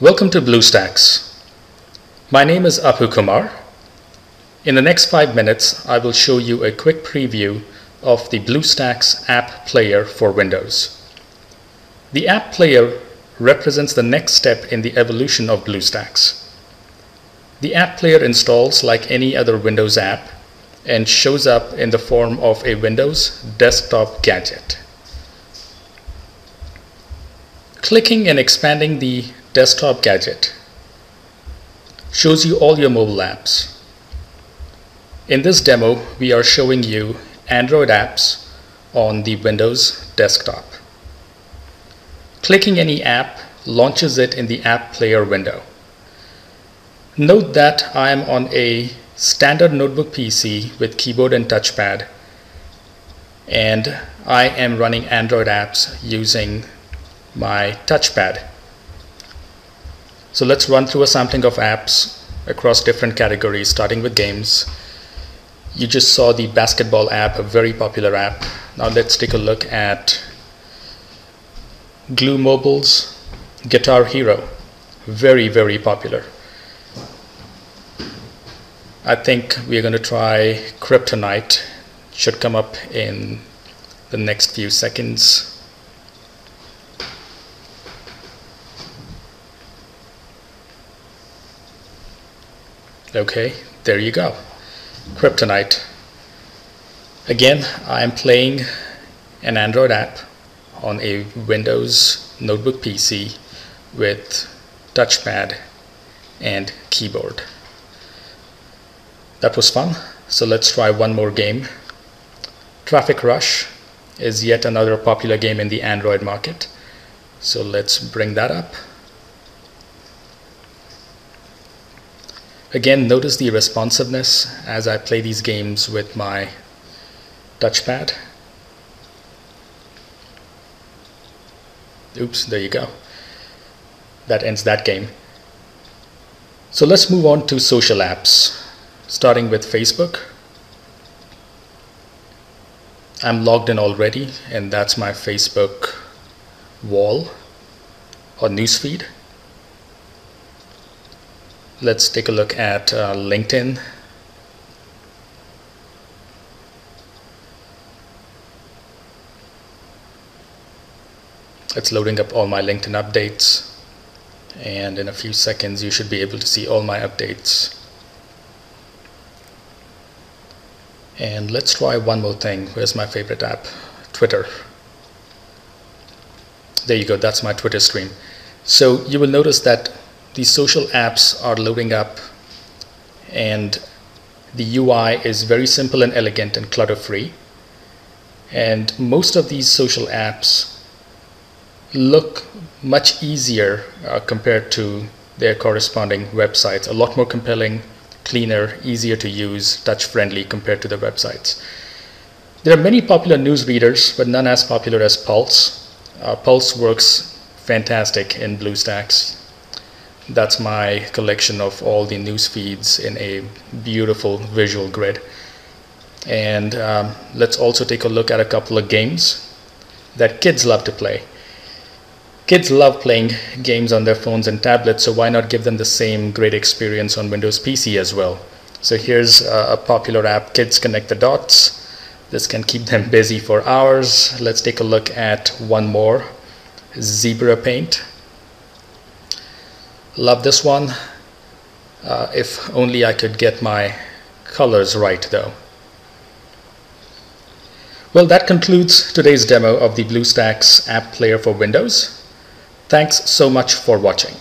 Welcome to BlueStacks. My name is Apu Kumar. In the next five minutes, I will show you a quick preview of the BlueStacks app player for Windows. The app player represents the next step in the evolution of BlueStacks. The app player installs like any other Windows app and shows up in the form of a Windows desktop gadget. Clicking and expanding the desktop gadget shows you all your mobile apps. In this demo, we are showing you Android apps on the Windows desktop. Clicking any app launches it in the app player window. Note that I am on a standard notebook PC with keyboard and touchpad and I am running Android apps using my touchpad. So let's run through a sampling of apps across different categories starting with games. You just saw the basketball app, a very popular app. Now let's take a look at Glu Mobile's Guitar Hero. Very, very popular. I think we're going to try Kryptonite. Should come up in the next few seconds. Okay, there you go. Kryptonite. Again, I am playing an Android app on a Windows notebook PC with touchpad and keyboard. That was fun. So let's try one more game. Traffic Rush is yet another popular game in the Android market. So let's bring that up. Again, notice the responsiveness as I play these games with my touchpad. Oops, there you go. That ends that game. So let's move on to social apps, starting with Facebook. I'm logged in already, and that's my Facebook wall or newsfeed. Let's take a look at uh, LinkedIn. It's loading up all my LinkedIn updates and in a few seconds you should be able to see all my updates. And let's try one more thing. Where's my favorite app? Twitter. There you go, that's my Twitter stream. So you will notice that these social apps are loading up and the UI is very simple and elegant and clutter free and most of these social apps look much easier uh, compared to their corresponding websites. A lot more compelling cleaner easier to use touch friendly compared to the websites. There are many popular news readers but none as popular as Pulse. Uh, Pulse works fantastic in BlueStacks that's my collection of all the news feeds in a beautiful visual grid. And um, let's also take a look at a couple of games that kids love to play. Kids love playing games on their phones and tablets, so why not give them the same great experience on Windows PC as well? So here's a popular app, Kids Connect the Dots. This can keep them busy for hours. Let's take a look at one more, Zebra Paint. Love this one. Uh, if only I could get my colors right though. Well, that concludes today's demo of the BlueStacks app player for Windows. Thanks so much for watching.